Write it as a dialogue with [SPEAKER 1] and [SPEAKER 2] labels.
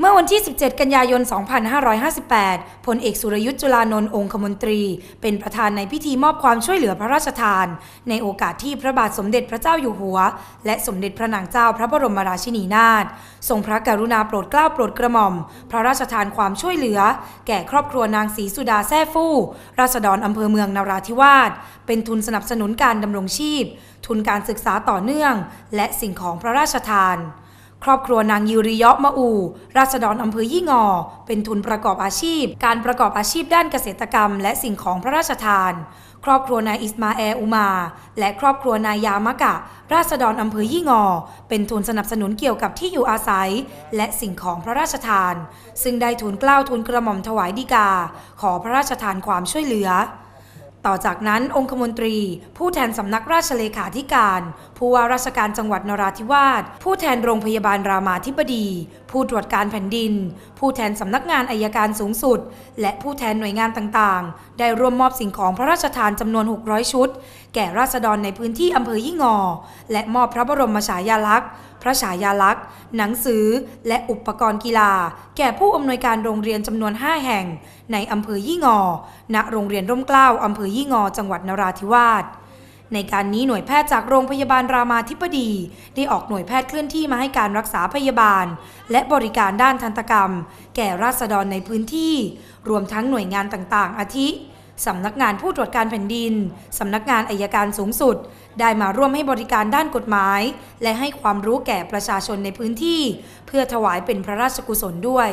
[SPEAKER 1] เมื่อวันที่ 17 กันยายน 2558 พลเอกสุรยุทธ์จุลานนท์องคมนตรี เป็นประธานในพิธีมอบความช่วยเหลือพระราชทาน ในโอกาสที่พระบาทสมเด็จพระเจ้าอยู่หัว และสมเด็จพระนางเจ้าพระบรมราชินีนาถทรงพระกรุณาโปรดเกล้าโปรดกระหม่อม พระราชทานความช่วยเหลือ แก่ครอบครัวนางศรีสุดาแซ่ฟู่ ราษฎรอำเภอเมืองนราธิวาส เป็นทุนสนับสนุนการดำรงชีพ ทุนการศึกษาต่อเนื่อง และสิ่งของพระราชทาน ครอบครัวนางยูริยะมะอู ราษฎรอำเภอยี่งอ เป็นทุนประกอบอาชีพ การประกอบอาชีพด้านเกษตรกรรม และสิ่งของพระราชทาน ครอบครัวนายอิสมาแอลอุมา และครอบครัวนายยามะกะ ราษฎรอำเภอยี่งอ เป็นทุนสนับสนุนเกี่ยวกับที่อยู่อาศัย และสิ่งของพระราชทาน ซึ่งได้ทุนกล้าวทุนกระหม่อมถวายดีกา ขอพระราชทานความช่วยเหลือ ต่อจากนั้นองคมนตรี ผู้แทนสำนักราชเลขาธิการ ผู้ว่าราชการจังหวัดนราธิวาส ผู้แทนโรงพยาบาลรามาธิบดี ผู้ตรวจการแผ่นดิน ผู้แทนสำนักงานอายการสูงสุด และผู้แทนหน่วยงานต่างๆ ได้ร่วมมอบสิ่งของพระราชทานจำนวน 600 ชุด แก่ราษฎรในพื้นที่อำเภอยี่งอ และมอบพระบรมฉายาลักษณ์พระฉายาลักษณ์ หนังสือ และอุปกรณ์กีฬา แก่ผู้อำนวยการโรงเรียนจำนวน 5 แห่ง ในอำเภอยี่งอ ณ โรงเรียนร่มเกล้าอำเภอยี่งอจังหวัดนราธิวาสในการนี้หน่วยแพทย์จากโรงพยาบาลรามาธิบดี ได้ออกหน่วยแพทย์เคลื่อนที่มาให้การรักษาพยาบาล และบริการด้านทันตกรรม แก่ราษฎรในพื้นที่ รวมทั้งหน่วยงานต่างๆ อาทิ สำนักงานผู้ตรวจการแผ่นดิน สำนักงานอายการสูงสุด ได้มาร่วมให้บริการด้านกฎหมาย และให้ความรู้แก่ประชาชนในพื้นที่ เพื่อถวายเป็นพระราชกุศลด้วย